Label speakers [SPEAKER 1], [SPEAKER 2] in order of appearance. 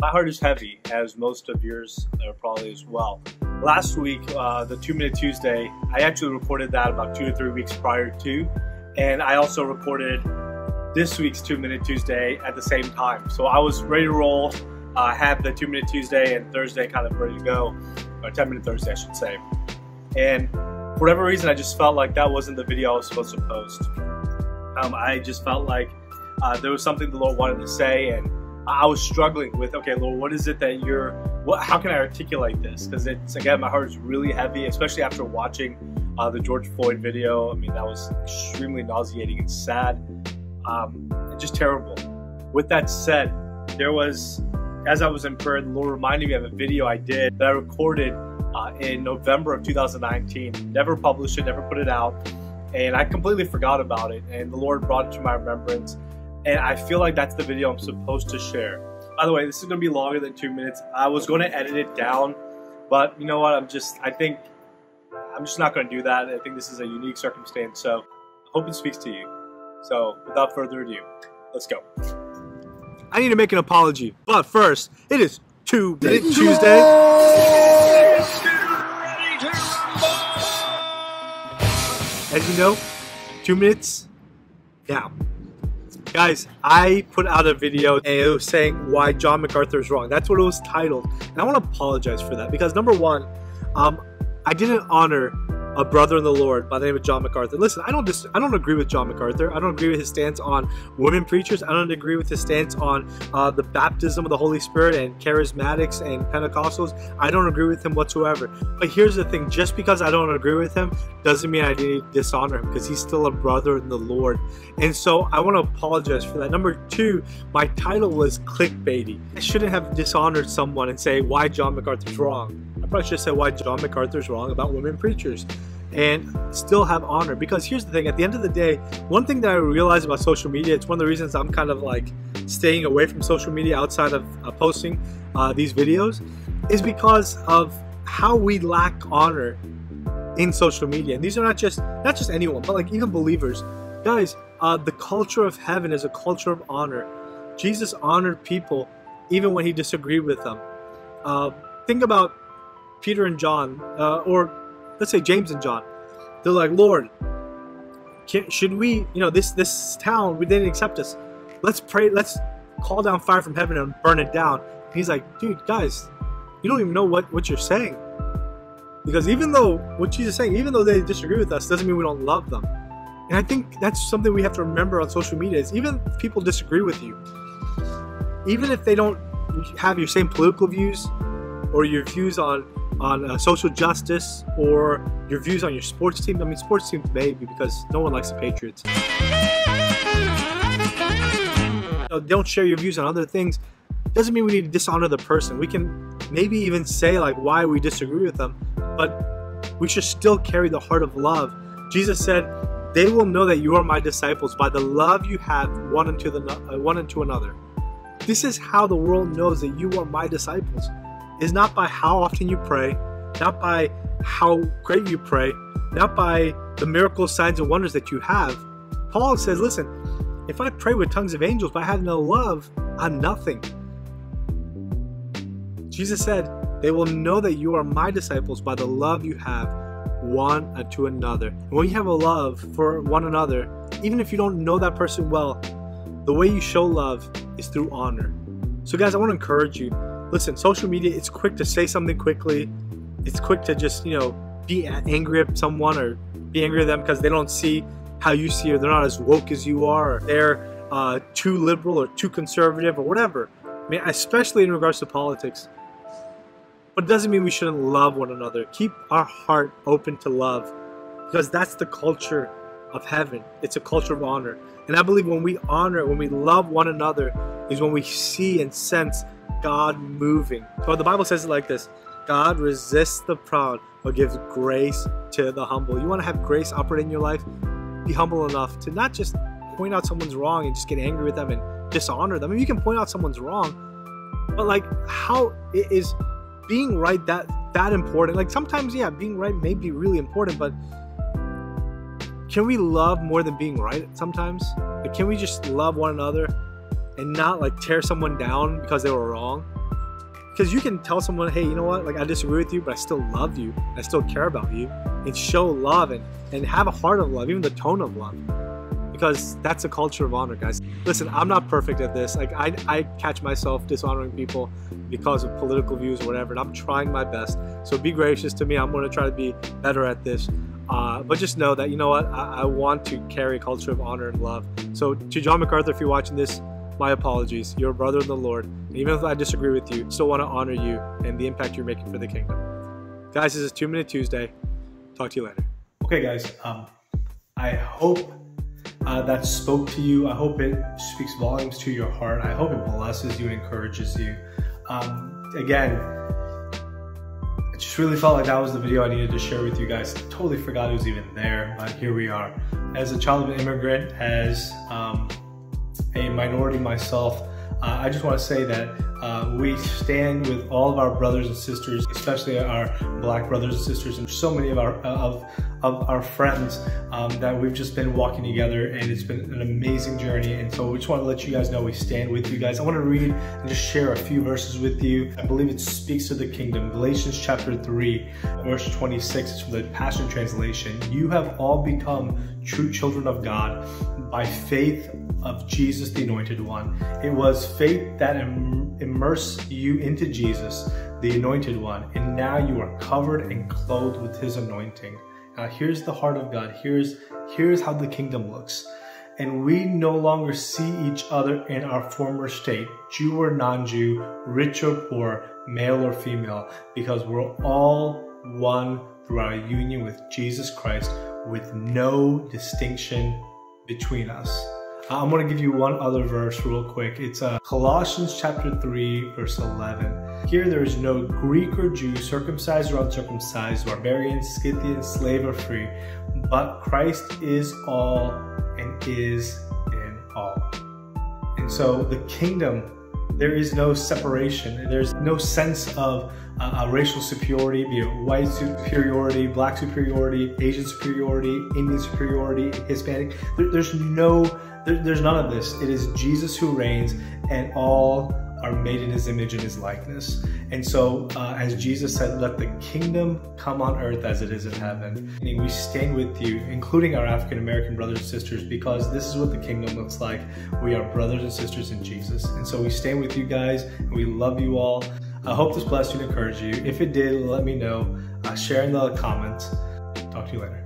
[SPEAKER 1] my heart is heavy, as most of yours are probably as well. Last week, uh, the Two Minute Tuesday, I actually recorded that about two to three weeks prior to, and I also recorded this week's Two Minute Tuesday at the same time. So I was ready to roll. I uh, had the Two Minute Tuesday and Thursday kind of ready to go, or 10 Minute Thursday, I should say. And for whatever reason, I just felt like that wasn't the video I was supposed to post. Um, I just felt like uh, there was something the Lord wanted to say, and I was struggling with, okay, Lord, what is it that you're, what, how can I articulate this? Because it's, again, my heart is really heavy, especially after watching uh, the George Floyd video. I mean, that was extremely nauseating and sad, um, and just terrible. With that said, there was, as I was in prayer, the Lord reminded me of a video I did that I recorded uh, in November of 2019. Never published it, never put it out, and I completely forgot about it. And the Lord brought it to my remembrance and I feel like that's the video I'm supposed to share. By the way, this is to be longer than two minutes. I was to edit it down, but you know what? I'm just, I think, I'm just not to do that. I think this is a unique circumstance, so I hope it speaks to you. So, without further ado, let's go. I need to make an apology, but first, it is Two Minute Tuesday. As you know, two minutes now. Guys, I put out a video and it was saying why John MacArthur is wrong. That's what it was titled. And I want to apologize for that because number one, um, I didn't honor a brother in the Lord by the name of John MacArthur. Listen, I don't dis- I don't agree with John MacArthur. I don't agree with his stance on women preachers. I don't agree with his stance on uh, the baptism of the Holy Spirit and charismatics and Pentecostals. I don't agree with him whatsoever. But here's the thing: just because I don't agree with him doesn't mean I need to dishonor him because he's still a brother in the Lord. And so I want to apologize for that. Number two, my title was clickbaity. I shouldn't have dishonored someone and say why John MacArthur's wrong probably should say why John MacArthur's wrong about women preachers and still have honor. Because here's the thing at the end of the day, one thing that I realize about social media, it's one of the reasons I'm kind of like staying away from social media outside of uh, posting uh, these videos, is because of how we lack honor in social media. And these are not just not just anyone, but like even believers. Guys, uh, the culture of heaven is a culture of honor. Jesus honored people even when he disagreed with them. Uh, think about Peter and John, uh, or let's say James and John, they're like, Lord, can, should we, you know, this this town, we didn't accept us. Let's pray. Let's call down fire from heaven and burn it down. And he's like, dude, guys, you don't even know what what you're saying. Because even though what Jesus is saying, even though they disagree with us, doesn't mean we don't love them. And I think that's something we have to remember on social media is even if people disagree with you, even if they don't have your same political views or your views on on uh, social justice or your views on your sports team. I mean, sports team, maybe because no one likes the Patriots. Don't share your views on other things. Doesn't mean we need to dishonor the person. We can maybe even say like why we disagree with them, but we should still carry the heart of love. Jesus said, "They will know that you are my disciples by the love you have one unto the uh, one unto another." This is how the world knows that you are my disciples is not by how often you pray, not by how great you pray, not by the miracles, signs, and wonders that you have. Paul says, listen, if I pray with tongues of angels but I have no love, I'm nothing. Jesus said, They will know that you are my disciples by the love you have one to another. And when you have a love for one another, even if you don't know that person well, the way you show love is through honor. So, guys, I want to encourage you listen, social media, it's quick to say something quickly. It's quick to just, you know, be angry at someone or be angry at them because they don't see how you see or they're not as woke as you are or they're uh, too liberal or too conservative or whatever. I mean, especially in regards to politics. But it doesn't mean we shouldn't love one another. Keep our heart open to love because that's the culture of heaven. It's a culture of honor. And I believe when we honor, when we love one another, is when we see and sense God moving. So the Bible says it like this God resists the proud, but gives grace to the humble. You want to have grace operate in your life? Be humble enough to not just point out someone's wrong and just get angry with them and dishonor them. I mean, you can point out someone's wrong, but like, how is being right that that important? Like sometimes, yeah, being right may be really important, but can we love more than being right sometimes? Like, can we just love one another and not like tear someone down because they were wrong.
[SPEAKER 2] because you can tell someone, hey, you know what? Like I disagree with you, but I still love you. I still care about you, and show love and and have a heart of love, even the tone of love because that's a culture of honor, guys. Listen, I'm not perfect at this. Like I, I catch myself dishonoring people because of political views or whatever, and I'm trying my best. So be gracious to me. I'm going to try to be better at this. Uh, but just know that you know what I, I, want to carry a culture of honor and love. So to John MacArthur, if you're watching this, my apologies. You're a brother in the Lord. And even if I disagree with you, still want to honor you and the impact you're making for the kingdom. Guys, this is Two Minute Tuesday. Talk to you later.
[SPEAKER 1] Okay, guys. Um, I hope uh, that spoke to you. I hope it speaks volumes to your heart. I hope it blesses you encourages you. Um, again, I just really felt like that was the video I needed to share with you guys. Totally forgot it was even there, but here we are. As a child of an immigrant, as um, a minority myself, uh, I just want to say that uh, we stand with all of our brothers and sisters, especially our black brothers and sisters, and so many of our of of our friends um, that we've just been walking together, and it's been an amazing journey. And so we just want to let you guys know we stand with you guys. I want to read and just share a few verses with you. I believe it speaks to the kingdom. Galatians chapter three, verse 26. It's from the Passion Translation. You have all become true children of God by faith of Jesus, the Anointed One. It was faith that Im immersed you into Jesus, the Anointed One, and now you are covered and clothed with His anointing. Now, here's the heart of God. Here's here's how the kingdom looks. And we no longer see each other in our former state, Jew or non-Jew, rich or poor, male or female, because we're all one through our union with Jesus Christ with no distinction between us. I'm going to give you one other verse real quick. It's uh, Colossians chapter 3, verse 11. Here there is no Greek or Jew, circumcised or uncircumcised, barbarian, Scythian, slave or free, but Christ is all and is in all. And so the kingdom there is no separation. There's no sense of uh, racial superiority, be it white superiority, black superiority, Asian superiority, Indian superiority, Hispanic. There, there's no, there, there's none of this. It is Jesus who reigns, and all are made in his image and his likeness. And so, uh, as Jesus said, let the kingdom come on earth as it is in heaven. We stand with you, including our African American brothers and sisters, because this is what the kingdom looks like. We are brothers and sisters in Jesus. And so we stand with you guys, and we love you all. I hope this blessed you and encouraged you. If it did, let me know. Uh, share in the comments. Talk to you later.